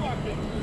fucking